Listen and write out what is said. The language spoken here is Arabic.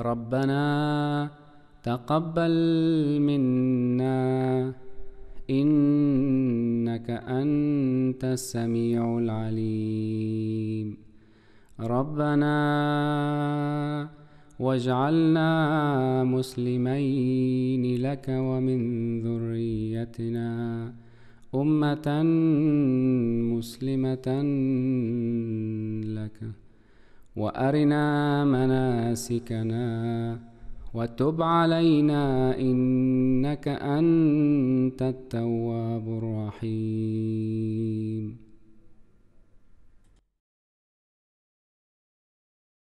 ربنا تقبل منا إنك أنت السميع العليم. ربنا واجعلنا مسلمين لك ومن ذريتنا أمة مسلمة لك وأرنا مناسكنا وتب علينا إنك أنت التواب الرحيم.